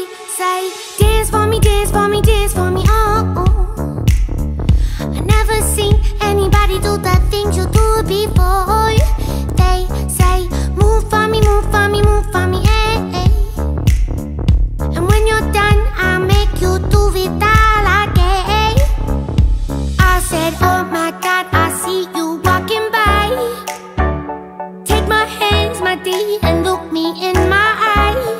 They say, dance for me, dance for me, dance for me, oh. oh. I never seen anybody do the things you do before. They say, move for me, move for me, move for me, hey, eh. And when you're done, I'll make you do it all again. I said, Oh my God, I see you walking by. Take my hands, my dear, and look me in my eyes.